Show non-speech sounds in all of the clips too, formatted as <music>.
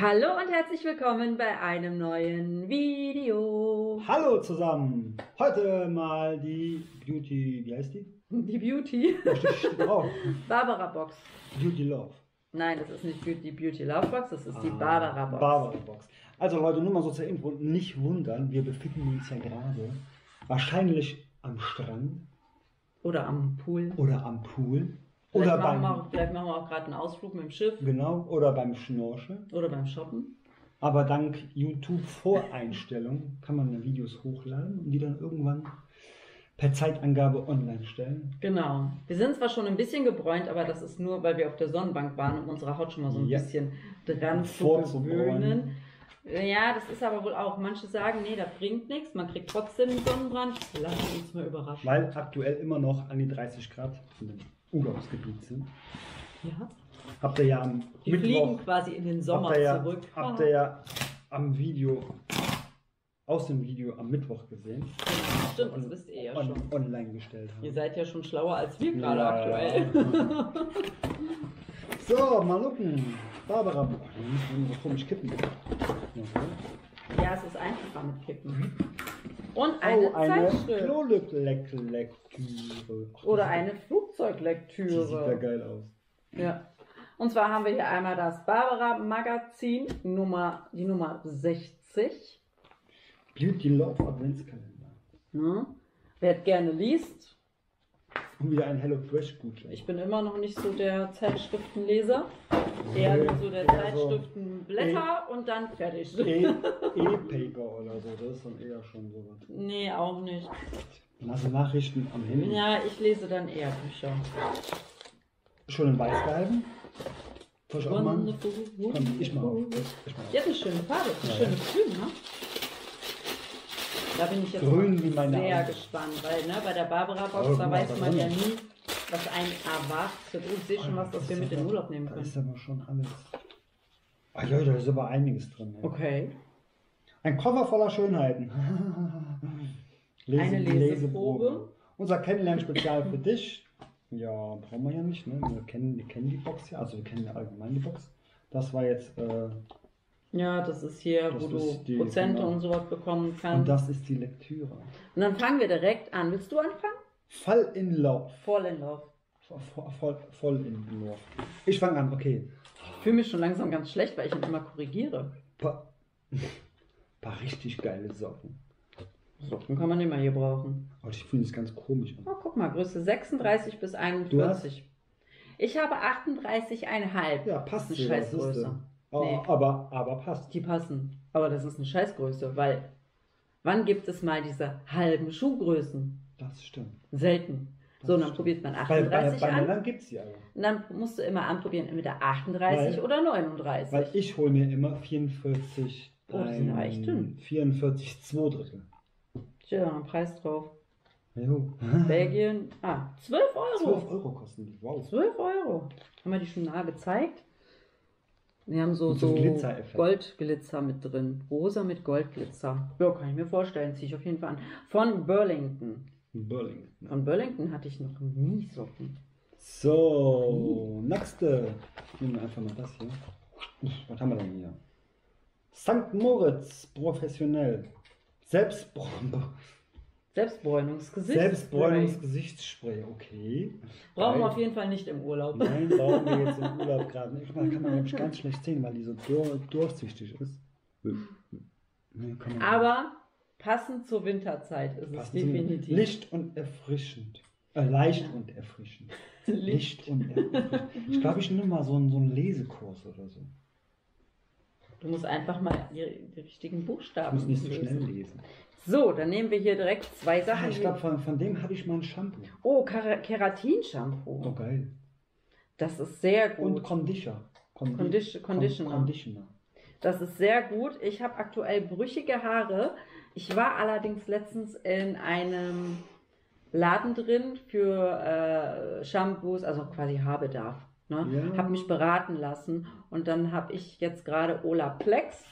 Hallo und herzlich willkommen bei einem neuen Video. Hallo zusammen. Heute mal die Beauty, wie heißt die? Die Beauty. Drauf. Barbara Box. Beauty Love. Nein, das ist nicht die Beauty Love Box, das ist die Ah, Barbara Box. Barbara Box. Also Leute, nur mal so zur Info, nicht wundern, wir befinden uns ja gerade wahrscheinlich am Strand Oder am Pool. oder am Pool Vielleicht, oder machen, wir beim, auch, vielleicht machen wir auch gerade einen Ausflug mit dem Schiff genau, oder beim Schnorcheln. oder beim Shoppen. Aber dank YouTube Voreinstellung kann man Videos hochladen und die dann irgendwann per Zeitangabe online stellen. Genau. Wir sind zwar schon ein bisschen gebräunt, aber das ist nur, weil wir auf der Sonnenbank waren, um unsere Haut schon mal so ein Ja. bisschen dran zu gewöhnen. Ja, das ist aber wohl auch. Manche sagen, nee, das bringt nichts, man kriegt trotzdem einen Sonnenbrand. Wir uns mal überraschen. Weil aktuell immer noch an die 30 Grad in dem Urlaubsgebiet sind. Ja. Habt ihr ja am Die fliegen Mittwoch, quasi in den Sommer habt ihr ja, zurück. habt ihr ja am Video, aus dem Video am Mittwoch gesehen. Stimmt, das wisst ihr ja on, schon. online gestellt Ihr haben. seid ja schon schlauer als wir gerade Ja. aktuell. <laughs> So, mal gucken. Barbara, müssen so komisch kippen. Ja, es ist einfacher mit Kippen. Und eine, Oh, eine. Ach, Oder eine Die sieht ja Flugzeuglektüre. geil aus. Ja. Und zwar haben wir hier einmal das Barbara Magazin, Nummer, die Nummer 60. Beauty Love Adventskalender. Hm? Wer gerne liest, Und wieder ein Hello Fresh Gutschein. ich bin immer noch nicht so der Zeitschriftenleser. Eher nur so der Eher so Zeitschriftenblätter und dann fertig. E- <laughs> E-Paper oder so, das ist dann eher schon sowas. Nee, auch nicht. Also Nachrichten am Handy. Ja, ich lese dann eher Bücher. Schon in weiß gehalten. Soll ich auch Komm, ich mal. Ich mal Die hat eine schöne Farbe, eine Ja, schöne. Grün, ne? Da bin ich jetzt Grün wie meine sehr Augen. gespannt, weil ne, bei der Barbara Box, Oh, da weiß da man ja nie, was einen erwartet. Oh, ich sehe schon was, das wir mit in den Urlaub nehmen Da ist können. aber schon alles. Ach ja, da ist aber einiges drin. Ja. Okay. Ein Koffer voller Schönheiten. <laughs> Lese, Eine Leseprobe. Unser Kennenlernspezial für dich. Ja, brauchen wir ja nicht, ne? Wir kennen, wir kennen die Box ja, also wir kennen ja allgemein die Box. Das war jetzt, äh, Ja, das ist hier, Das wo ist du die- Prozente genau. und sowas bekommen und kannst. das ist die Lektüre. Und dann fangen wir direkt an. Willst du anfangen? Fall in Love. Fall in Love. Voll, voll, voll in Love. Ich fange an, okay. Ich fühle mich schon langsam ganz schlecht, weil ich ihn immer korrigiere. Paar, <laughs> paar richtig geile Socken. Socken kann man immer hier brauchen. Aber ich finde es ganz komisch. Oh, guck mal, Größe 36 bis 41. Ich habe 38,5. Ja, passt Eine Scheißgröße. Oh, Nee. aber, aber passt. Die passen. Aber das ist eine Scheißgröße, weil wann gibt es mal diese halben Schuhgrößen? Das stimmt. Selten. Das So, dann stimmt. probiert man Bei, bei, 38 bei an. Männern gibt es die aber. Und dann musst du immer anprobieren, entweder 38 Weil- oder 39. Weil ich hole mir immer 44, Oh, die sind aber echt dünn. 44, 2 Drittel. Ein Preis drauf. Jo. <laughs> Belgien. Ah, 12 Euro. 12 Euro kosten die. Wow. 12 Euro. Haben wir die schon nah gezeigt? Wir haben so, so. Goldglitzer mit drin. Rosa mit Goldglitzer. Ja, kann ich mir vorstellen. Ziehe ich auf jeden Fall an. Von Burlington. Burlington. Von Burlington hatte ich noch nie Socken. So, nächste. Nehmen wir einfach mal das hier. Was haben wir denn hier? St. Moritz, professionell. Selbstbräu <laughs> Selbstbräunungsgesicht. Selbstbräunungsgesichtsspray, okay. Brauchen wir Geil. auf jeden Fall nicht im Urlaub. Nein, <laughs> brauchen wir jetzt im Urlaub gerade nicht. Da kann man nämlich ganz schlecht sehen, weil die so dur durchsichtig ist. Nee, Aber passend zur Winterzeit ist es definitiv. Licht und erfrischend. Äh, leicht und erfrischend. <laughs> Licht und erfrischend. Ich glaube, ich nehme mal so einen, so einen Lesekurs oder so. Du musst einfach mal die, die richtigen Ich Buchstaben muss nicht so lesen. schnell lesen. So, dann nehmen wir hier direkt zwei Ah, Sachen. ich glaube, von, von dem habe ich mal ein Shampoo. oh, Kera- Keratin-Shampoo. Oh, geil. Das ist sehr Und gut. Conditioner. Condi Condi- Conditioner. Conditioner. Das ist sehr gut. Ich habe aktuell brüchige Haare. Ich war allerdings letztens in einem Laden drin für äh, Shampoos, also quasi Haarbedarf. Ne? Ja. Habe mich beraten lassen und dann habe ich jetzt gerade Olaplex.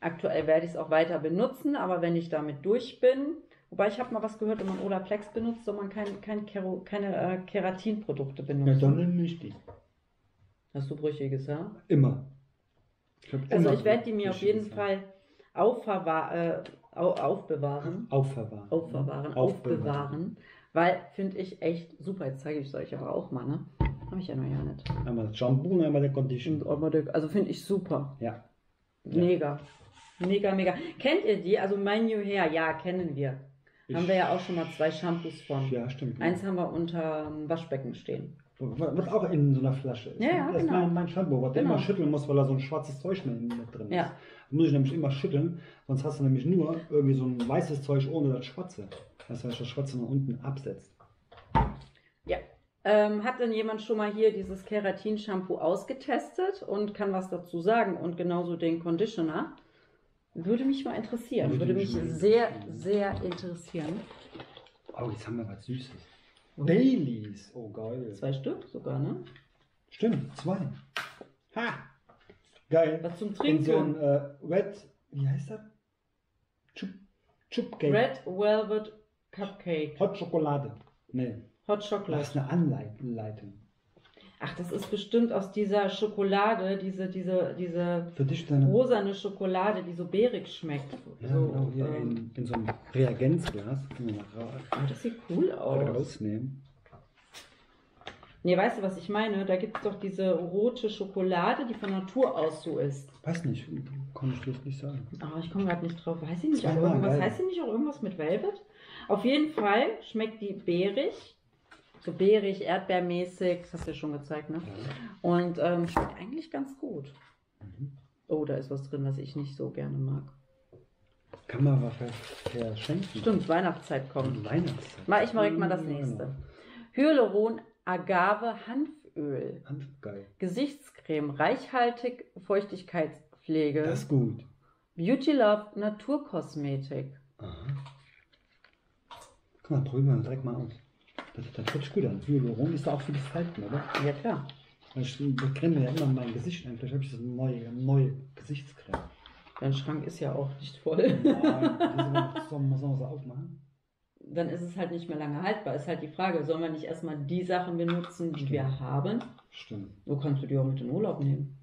Aktuell werde ich es auch weiter benutzen, aber wenn ich damit durch bin, wobei ich habe mal was gehört, wenn man Olaplex benutzt, soll man kein, kein Kero, keine äh, Keratinprodukte Ja, benutzen. nehme ich die. Hast du brüchiges Haar? Immer. Ich Also ich werde die mir auf jeden Fall äh, au aufbewahren. Aufverwahren. Aufverwahren, aufbewahren. Weil finde ich echt super. Jetzt zeige ich es euch aber auch mal, ne? Habe ich ja noch ja nicht. Einmal das Shampoo und einmal der Condition. Also finde ich super. Ja. Mega. Mega, mega. Kennt ihr die? Also mein New Hair, ja, kennen wir. Ich- Haben wir ja auch schon mal zwei Shampoos von. Ja, stimmt. Eins haben wir unter dem Waschbecken stehen. Was auch in so einer Flasche ist. Ja, ja, das ist genau. mein, mein Shampoo, was Genau. immer schütteln musst, weil da so ein schwarzes Zeug mit, mit drin ist. Ja. Das muss ich nämlich immer schütteln, sonst hast du nämlich nur irgendwie so ein weißes Zeug ohne das Schwarze. Das heißt, das Schwarze nach unten absetzt. Ja. Ähm, hat denn jemand schon mal hier dieses Keratin-Shampoo ausgetestet und kann was dazu sagen? Und genauso den Conditioner? Würde mich mal interessieren. Würde Würde mich sehr, sehr interessieren. Oh, jetzt haben wir was Süßes. Baileys. Oh, geil. Zwei Stück sogar, ne? Stimmt, zwei. Ha! Geil. Was zum In so ein Trinken. äh, Red, wie heißt das? Chup, Chupcake. Red Velvet Cupcake. Hot Schokolade. Nee, Hot das Chocolate. ist eine Anleitung. Ach, das ist bestimmt aus dieser Schokolade, diese, diese, diese Für dich rosane Schokolade, die so beerig schmeckt. Ja, so, genau, hier ähm, in, in so einem Reagenzglas. Können wir mal ra- ah, das sieht cool aus. rausnehmen. Nee, weißt du, was ich meine? Da gibt es doch diese rote Schokolade, die von Natur aus so ist. Weiß nicht, kann ich dir nicht sagen. Aber ich komme gerade nicht drauf. Weiß sie nicht auch irgendwas? geil. Heißt sie nicht auch irgendwas mit Velvet? Auf jeden Fall schmeckt die beerig. So beerig, erdbeermäßig. Das hast du ja schon gezeigt, ne? Und ähm, schmeckt eigentlich ganz gut. Mhm. Oh, da ist was drin, was ich nicht so gerne mag. Kann man was ver- verschenken. Stimmt, Weihnachtszeit kommt. Und Weihnachtszeit. Mal, ich mache direkt mal das Ja, nächste. genau. Hyaluron Agave Hanföl. Hanf, geil. Gesichtscreme, reichhaltig Feuchtigkeitspflege. Das ist gut. Beauty Love Naturkosmetik. Aha. Guck mal, probieren wir direkt mal aus. Das, das hört sich gut an. Hyaluron ist da auch die Falten, oder? Ja klar. Ich bekreme ja immer mein Gesicht ein. Vielleicht habe ich das neue, neue Gesichtscreme. Dein Schrank ist ja auch nicht voll. Nein, <laughs> sollen wir so aufmachen? Dann ist es halt nicht mehr lange haltbar. Ist halt die Frage, sollen wir nicht erstmal die Sachen benutzen, die Stimmt. wir haben? Stimmt. So kannst du die auch mit in den Urlaub nehmen.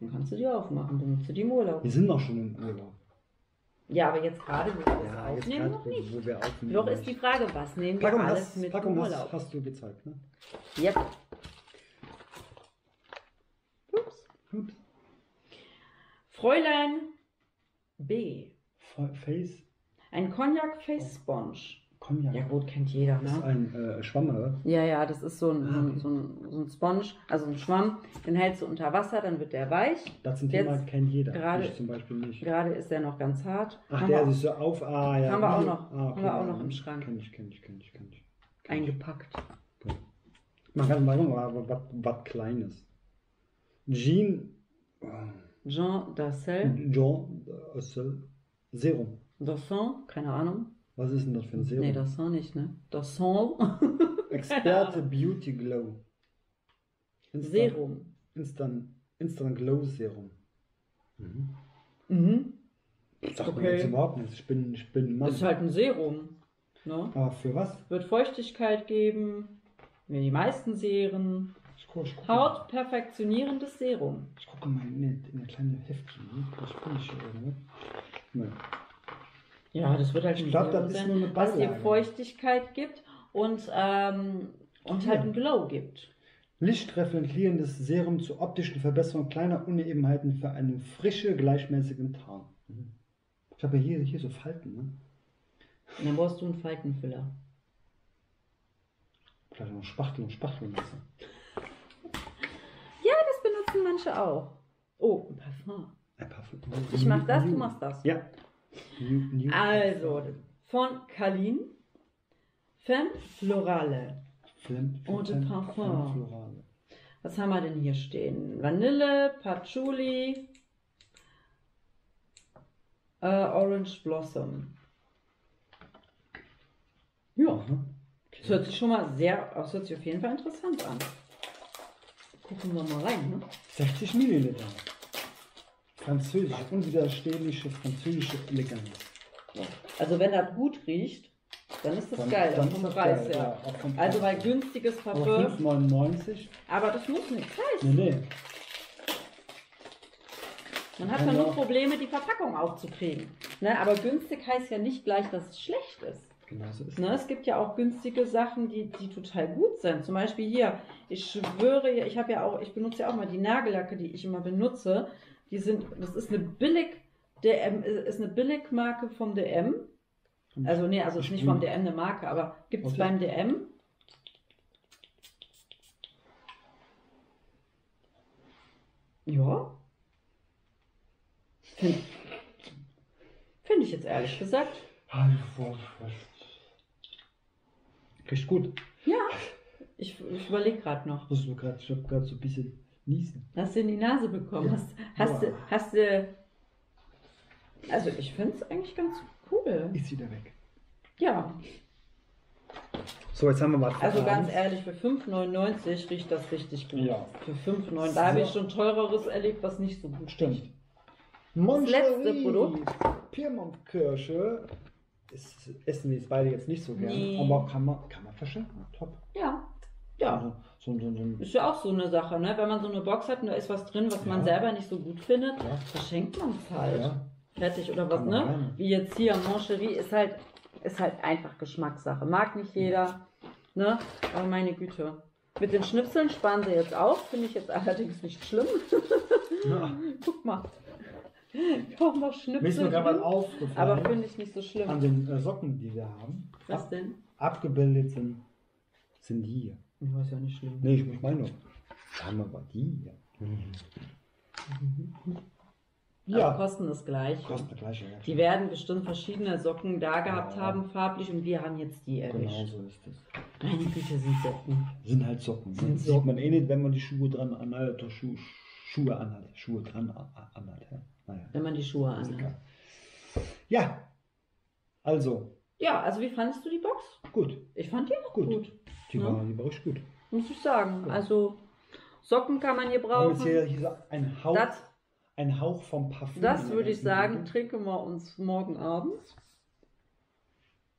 Dann kannst du die aufmachen, benutze die im Urlaub. Wir sind doch schon im Urlaub. Ja, aber jetzt gerade, wo wir das Ja, aufnehmen, noch nicht. wo wir aufnehmen. Doch ist die Frage, was nehmen wir Packung, alles hast, mit Packung im hast, Urlaub? hast du gezeigt, ne? Yep. Ups. Ups. Fräulein B. Fa- Face Ein Cognac Face Sponge. Cognac. Ja gut, kennt jeder, Das ist ne? ein äh, Schwamm, oder? Ja, ja, das ist so ein, Ah, okay. so, ein, so ein Sponge, also ein Schwamm. Den hältst du unter Wasser, dann wird der weich. Das sind Jetzt Thema kennt jeder. gerade- ich zum Beispiel nicht. Gerade ist der noch ganz hart. Ach, Haben der ist so auf. Ah, ja. Haben wir auch noch- haben wir auch noch im Schrank. Kenn ich, kenn ich, kenn ich, kenn ich. eingepackt. Man kann mal aber was, Kleines. Jean. Jean Dassel. Jean Össel. Serum. Dasson, keine Ahnung. Was ist denn das für ein Serum? Nee, Dasson nicht, ne? Dasson. <laughs> Experte Beauty Glow. Instant, Serum. Instant, Instant Glow Serum. Mhm. Mhm. Sagt mir Okay. jetzt überhaupt nichts. Ich bin, ich bin Mann. Das ist halt ein Serum. Ne? Aber für was? Wird Feuchtigkeit geben, wie die meisten Serien. Ich gucke, ich gucke, Haut perfektionierendes Serum. Ich gucke mal in, eine- in eine kleine Heftchen. Ne? Vielleicht finde ich hier irgendwo. Nee. Ja, das wird halt Ich ein glaube, Serum das ist nur eine was dir Beilage. Feuchtigkeit gibt und, ähm, und Hier. halt einen Glow gibt. Lichtreflektierendes Serum zur optischen Verbesserung kleiner Unebenheiten für einen frische, gleichmäßigen Tarn. Mhm. Ich habe ja hier, hier so Falten. Ne? Und dann brauchst du einen Faltenfüller. Vielleicht noch Spachtel und Spachtelmesser. Ja, das benutzen manche auch. Oh, ein Parfum. Ein Parfüm. Ich mach das, du machst das. Ja. Also, von Kalin, Femme Florale. Film, Eau de Parfum. Was haben wir denn hier stehen? Vanille, Patchouli, äh, Orange Blossom. Ja, Aha. das hört sich schon mal sehr, das hört sich auf jeden Fall interessant an. Gucken wir mal rein, ne? 60 Milliliter. Französisch, unwiderstehliche französische Eleganz. Also wenn das gut riecht, dann ist das Dann- geil, dann auch vom Preis geil, her. ja, vom Also bei günstiges Parfüm, 5,99? aber das muss nicht heißen. Nee, nee. Man hat ja nur Probleme, die Verpackung aufzukriegen. Ne? Aber günstig heißt ja nicht gleich, dass es schlecht ist. Genau so ist Ne? Es gibt ja auch günstige Sachen, die, die total gut sind. Zum Beispiel hier, ich schwöre, ich habe ja auch, ich benutze ja auch mal die Nagellacke, die ich immer benutze. Die sind, das ist eine billig, DM, ist eine Billigmarke vom DM. Also nee, also ist nicht vom DM eine Marke, aber gibt es beim DM. Ja. Finde find ich jetzt ehrlich gesagt. Riecht gut. Ja. Ich, ich überlege gerade noch. Ich habe gerade so ein bisschen niesen. Hast du in die Nase bekommen? Ja. Hast, hast, du, hast du. Also ich finde es eigentlich ganz cool. Ist wieder weg. Ja. So, jetzt haben wir was. Also ganz ehrlich, für 5,99 riecht das richtig gut. Ja. Für 5,99. Da habe ich So. schon teureres erlebt, was nicht so gut Stimmt. riecht. Moncherie, letzte Produkt. Pyrmont-Kirsche. Ist, essen wir jetzt beide jetzt nicht so gerne. Nee. Aber kann man, kann man verschenken. Top. Ja. Ja. So, so, so, Ist ja auch so eine Sache, ne? Wenn man so eine Box hat und da ist was drin, was man Ja. selber nicht so gut findet, Ja. verschenkt man es halt. ja. Fertig oder was, man ne? gerne. Wie jetzt hier, Moncherie ist halt, ist halt einfach Geschmackssache. Mag nicht jeder, ne? Aber meine Güte. Mit den Schnipseln sparen sie jetzt auf, finde ich jetzt allerdings nicht schlimm. ja. <laughs> Guck mal. Kaum noch Mir ist Schnipsel mir gerade aufgefallen. aber finde ich nicht so an schlimm. den äh, Socken, die wir haben. Was ab, denn? abgebildet sind, sind die hier. Ja, ist ja nicht schlimm. Nee, ich meine nur. Haben wir aber die hier. Aber Ja, kosten das gleich. kostet der gleiche. Ja. Die werden bestimmt verschiedene Socken da gehabt Ja. haben, farblich, und wir haben jetzt die Genau erwischt. so ist es. Meine Güte, sind Socken. Sind halt Socken. Sind Das Socken. sieht man eh nicht, wenn man die Schuhe dran anhat, doch Schuhe, Schuhe anhat. Schuhe dran anhat. Ja. Naja, Wenn man die Schuhe ist anhat. Ja, also, Ja, also wie fandest du die Box? gut. Ich fand die auch Gut. gut, Die Ja. war, die war richtig gut. muss ich sagen. Ja. Also Socken kann man hier brauchen. hier, hier ein Hauch, Das, ein Hauch vom Parfüm. das würde ich sagen, Gegend. trinken wir uns morgen Abend.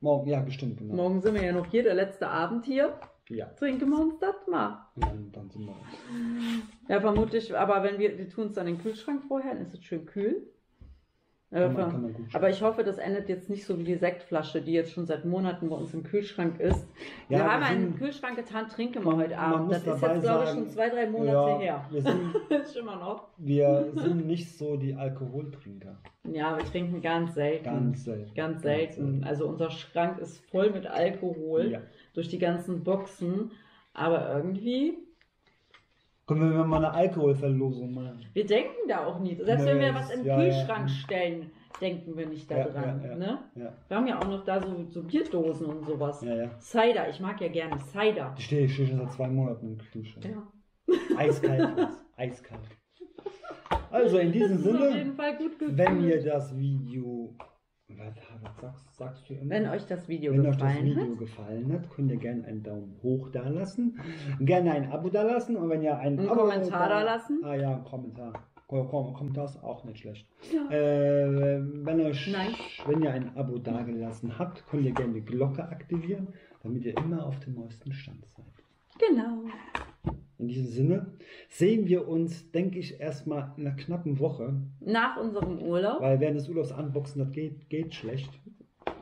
Morgen, ja, bestimmt, genau. Morgen sind wir ja noch hier, der letzte Abend hier. Ja, Trinken wir uns das mal. dann, dann sind wir. Ja, vermutlich, aber wenn wir, wir tun es dann in den Kühlschrank vorher, dann ist es schön kühl. Kann man, kann man gut aber ich hoffe, das endet jetzt nicht so wie die Sektflasche, die jetzt schon seit Monaten bei uns im Kühlschrank ist. Ja, wir wir haben einen sind- Kühlschrank getan, trinken wir heute Abend. Das ist jetzt, glaube ich, schon zwei, drei Monate ja, her. Wir sind, <laughs> ist immer noch. wir sind nicht so die Alkoholtrinker. Ja, wir trinken ganz selten. Ganz selten. Ganz selten. Also unser Schrank ist voll mit Alkohol Ja. durch die ganzen Boxen. Aber irgendwie, Können wir mal eine Alkoholverlosung machen? wir denken da auch nie. Selbst Nee, wenn wir was im ja, ja. Kühlschrank stellen, denken wir nicht daran. ja. Ne? Wir haben ja auch noch da so, so Bierdosen und sowas. Cider, ich mag ja gerne Cider. Die stehe ich stehe schon seit zwei Monaten im Kühlschrank. Eiskalt <laughs> ist. Eiskalt. Also in diesem Sinne, wenn ihr das Video. Was, was sagst, sagst du immer? Wenn euch das Video Wenn euch das gefallen Video hat, gefallen hat, könnt ihr gerne einen Daumen hoch da lassen. Gerne ein Abo da lassen. Und wenn ihr ein Einen Abo Kommentar da lassen. Ah ja, ein Kommentar. Kom Kom Kommentar ist auch nicht schlecht. ja. Äh, wenn, euch, Nein. wenn ihr ein Abo dagelassen habt, könnt ihr gerne die Glocke aktivieren, damit ihr immer auf dem neuesten Stand seid. genau. In diesem Sinne sehen wir uns, denke ich, erstmal in einer knappen Woche, Nach unserem Urlaub. weil während des Urlaubs unboxen, das geht, geht schlecht.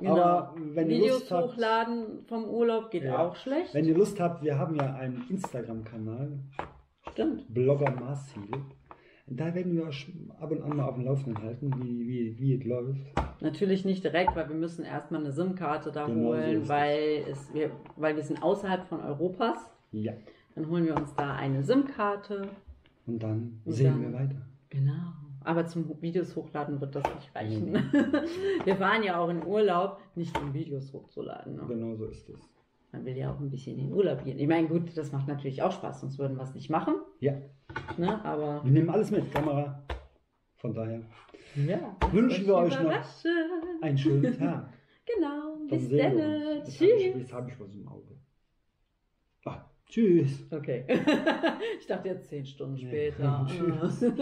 Genau. Aber wenn ihr Videos Lust habt, hochladen vom Urlaub geht Ja. auch schlecht. wenn ihr Lust habt, wir haben ja einen Instagram-Kanal, Stimmt. Blogger Marcel. Da werden wir euch ab und an mal auf dem Laufenden halten, wie, wie, wie es läuft. Natürlich nicht direkt, weil wir müssen erstmal eine SIM-Karte da Genau so holen, es. weil, es, wir, weil wir sind außerhalb von Europas. Ja. Dann holen wir uns da eine SIM-Karte. Und dann Und sehen dann- wir weiter. Genau. Aber zum Videos hochladen wird das nicht reichen. Mhm. <laughs> wir fahren ja auch in Urlaub, nicht um Videos hochzuladen. Ne? Genau so ist es. Man will ja auch ein bisschen in den Urlaub gehen. Ich meine, gut, das macht natürlich auch Spaß, sonst würden wir es nicht machen. Ja, Ne? Aber wir nehmen alles mit, Kamera. Von daher ja, Wünschen wir euch noch einen schönen <laughs> Tag. Genau, bis dann. Jetzt habe Tschüss. jetzt hab ich was im Auge. Tschüss. Okay. <laughs> ich dachte jetzt zehn Stunden später. <laughs> Tschüss. <laughs>